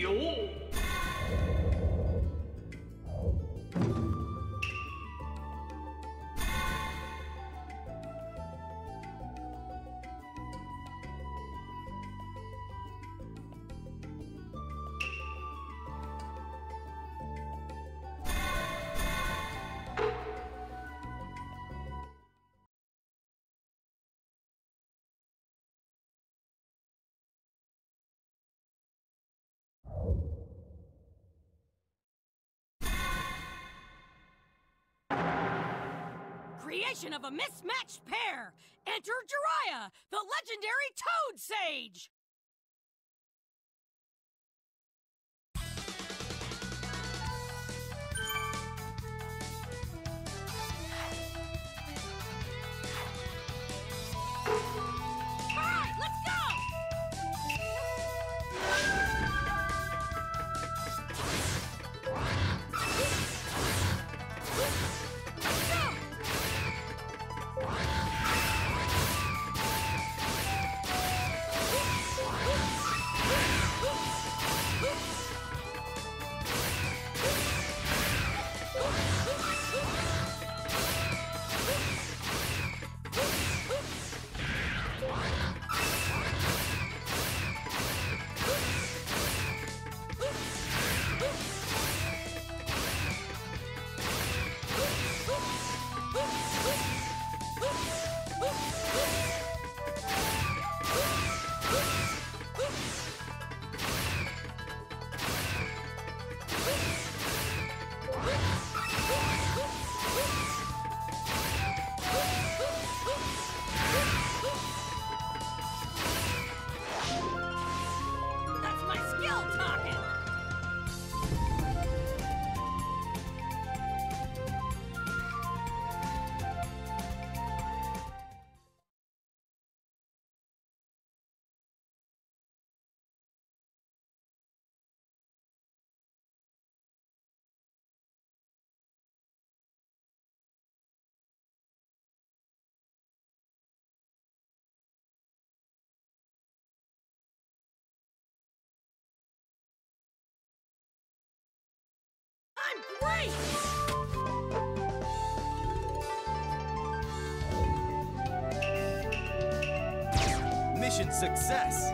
有。Creation of a mismatched pair! Enter Jiraiya, the legendary Toad Sage! I'm great! Mission success!